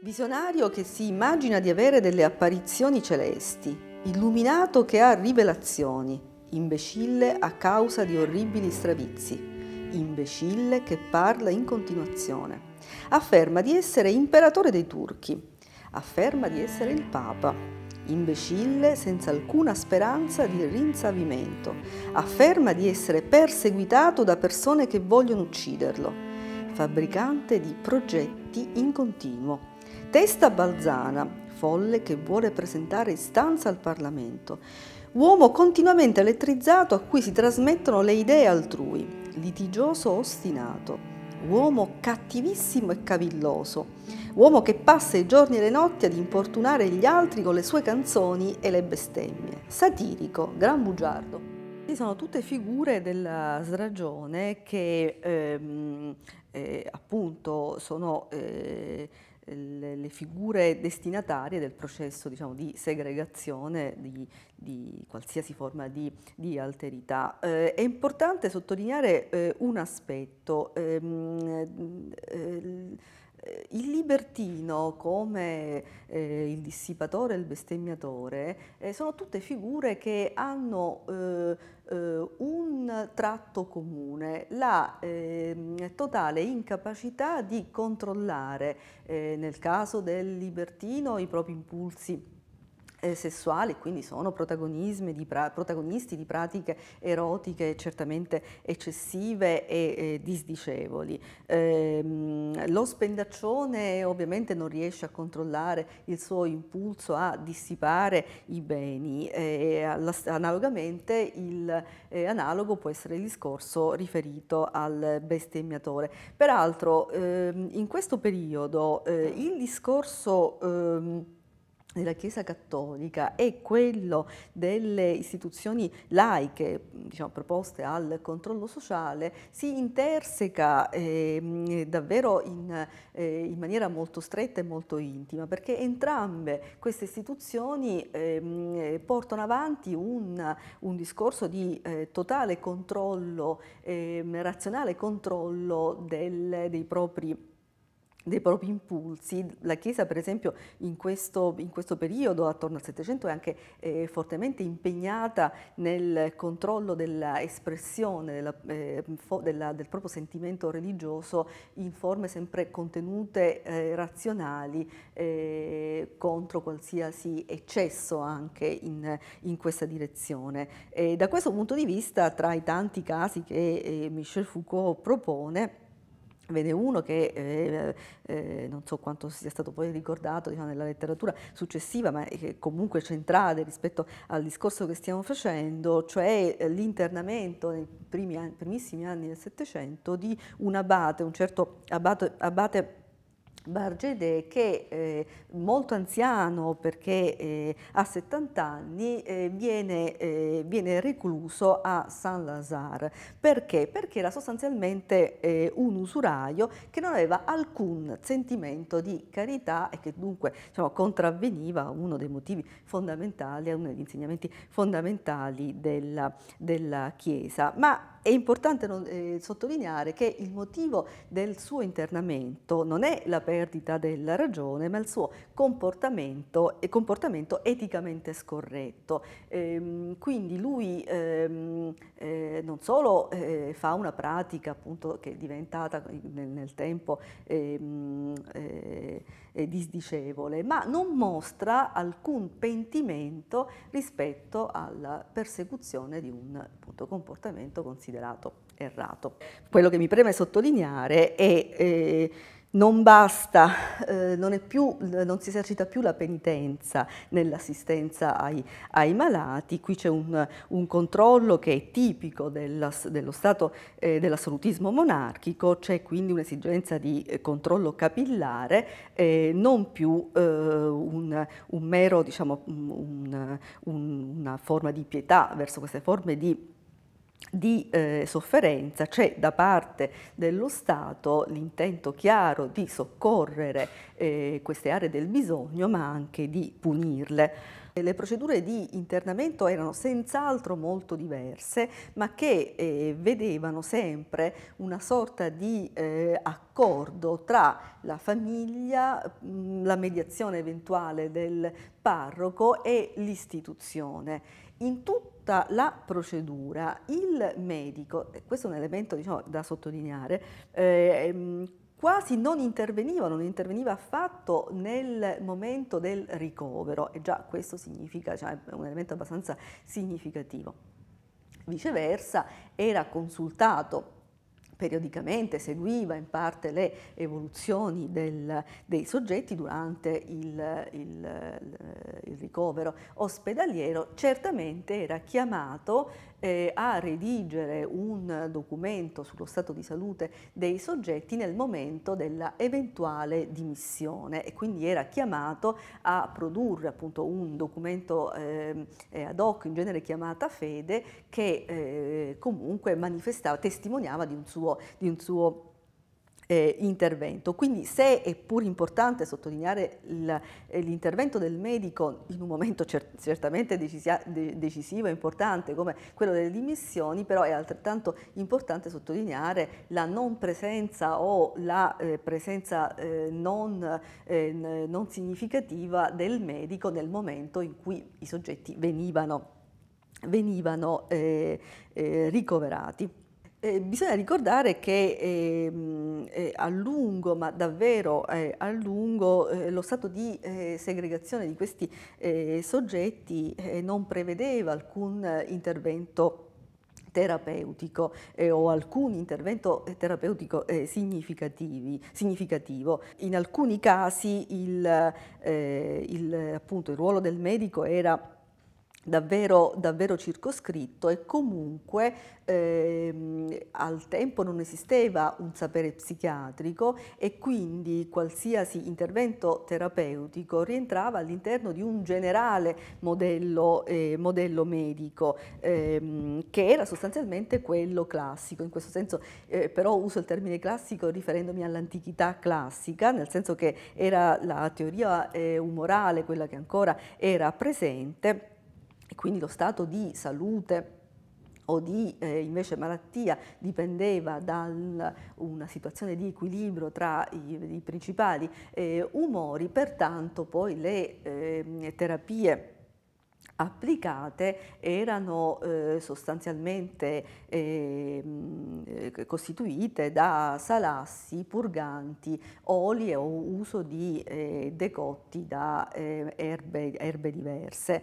Visionario che si immagina di avere delle apparizioni celesti, illuminato che ha rivelazioni, imbecille a causa di orribili stravizi, imbecille che parla in continuazione. Afferma di essere imperatore dei turchi, afferma di essere il papa, imbecille senza alcuna speranza di rinsavimento, afferma di essere perseguitato da persone che vogliono ucciderlo, fabbricante di progetti in continuo, testa balzana, folle che vuole presentare istanza al Parlamento, uomo continuamente elettrizzato a cui si trasmettono le idee altrui, litigioso ostinato, uomo cattivissimo e cavilloso, uomo che passa i giorni e le notti ad importunare gli altri con le sue canzoni e le bestemmie, satirico, gran bugiardo. Sono tutte figure della sragione che ehm, eh, appunto sono eh, le, le, figure destinatarie del processo diciamo, di segregazione di, di qualsiasi forma di, di alterità. Eh, è importante sottolineare eh, un aspetto. Ehm, eh, il libertino come eh, il dissipatore e il bestemmiatore eh, sono tutte figure che hanno eh, eh un tratto comune, la ehm, totale incapacità di controllare eh, nel caso del libertino i propri impulsi eh, sessuali, quindi sono di protagonisti di pratiche erotiche certamente eccessive e eh, disdicevoli. Ehm, lo spendaccione ovviamente non riesce a controllare il suo impulso a dissipare i beni e analogamente il eh, analogo può essere il discorso riferito al bestemmiatore. Peraltro ehm, in questo periodo eh, il discorso ehm, della Chiesa Cattolica e quello delle istituzioni laiche diciamo, proposte al controllo sociale si interseca eh, davvero in, eh, in, maniera molto stretta e molto intima perché entrambe queste istituzioni eh, portano avanti un, un discorso di eh, totale controllo, ehm, razionale controllo del, dei propri dei propri impulsi. La Chiesa, per esempio, in questo, in questo periodo, attorno al Settecento, è anche eh, fortemente impegnata nel controllo dell'espressione della, eh, della, del proprio sentimento religioso in forme sempre contenute, eh, razionali, eh, contro qualsiasi eccesso anche in, in questa direzione. E da questo punto di vista, tra i tanti casi che eh, Michel Foucault propone, Vede uno che eh, eh, non so quanto sia stato poi ricordato diciamo, nella letteratura successiva, ma che comunque centrale rispetto al discorso che stiamo facendo, cioè eh, l'internamento nei primi, primissimi anni del Settecento di un abate, un certo abate, abate Bargede che eh, molto anziano perché eh, ha 70 anni eh, viene, eh, viene, recluso a Saint-Lazare. Perché? Perché era sostanzialmente eh, un usuraio che non aveva alcun sentimento di carità e che dunque diciamo, contravveniva a uno dei motivi fondamentali, a uno degli insegnamenti fondamentali della, della Chiesa. Ma è importante non, eh, sottolineare che il motivo del suo internamento non è la perdita della ragione, ma il suo comportamento, eh, comportamento eticamente scorretto. Ehm, quindi lui ehm, eh, non solo eh, fa una pratica appunto che è diventata nel, nel tempo ehm, eh, disdicevole, ma non mostra alcun pentimento rispetto alla persecuzione di un appunto, comportamento considerato errato. Quello che mi preme sottolineare è eh, non basta, eh, non, più, non, si esercita più la penitenza nell'assistenza ai, ai, malati, qui c'è un, un, controllo che è tipico della, dello stato eh, dell'assolutismo monarchico, c'è quindi un'esigenza di eh, controllo capillare, eh, non più eh, un, un, mero, diciamo, un, una forma di pietà verso queste forme di di eh, sofferenza, c'è da parte dello Stato l'intento chiaro di soccorrere eh, queste aree del bisogno ma anche di punirle. Le procedure di internamento erano senz'altro molto diverse, ma che eh, vedevano sempre una sorta di eh, accordo tra la famiglia, mh, la mediazione eventuale del parroco e l'istituzione. In tutta la procedura il medico, questo è un elemento diciamo, da sottolineare, eh, quasi non interveniva, non interveniva affatto nel momento del ricovero e già questo significa, cioè è un elemento abbastanza significativo. Viceversa era consultato periodicamente seguiva in parte le evoluzioni del, dei soggetti durante il, il, il, ricovero. Ospedaliero, certamente era chiamato eh, a redigere un documento sullo stato di salute dei soggetti nel momento della eventuale dimissione e quindi era chiamato a produrre appunto un documento eh, ad hoc, in genere chiamata fede, che eh, comunque manifestava, testimoniava di un suo di un suo eh, intervento. Quindi se è pur importante sottolineare eh, l'intervento del medico in un momento cer certamente decisia, de decisivo e importante come quello delle dimissioni, però è altrettanto importante sottolineare la non presenza o la eh, presenza eh, non, eh, non significativa del medico nel momento in cui i soggetti venivano, venivano eh, ricoverati. Eh, bisogna ricordare che eh, eh, a lungo, ma davvero eh, a lungo, eh, lo stato di eh, segregazione di questi soggetti non prevedeva alcun intervento terapeutico eh, o alcun intervento terapeutico eh, significativo. In alcuni casi il, eh, il, appunto, il ruolo del medico era davvero, davvero circoscritto e comunque ehm, al tempo non esisteva un sapere psichiatrico e quindi qualsiasi intervento terapeutico rientrava all'interno di un generale modello, eh, modello medico ehm, che era sostanzialmente quello classico. In questo senso eh, però uso il termine classico riferendomi all'antichità classica, nel senso che era la teoria eh, umorale quella che ancora era presente e quindi lo stato di salute o di eh, invece malattia dipendeva da una situazione di equilibrio tra i, i principali eh, umori, pertanto poi le eh, terapie applicate erano eh, sostanzialmente eh, costituite da salassi, purganti, oli o uso di eh, decotti da eh, erbe, erbe diverse.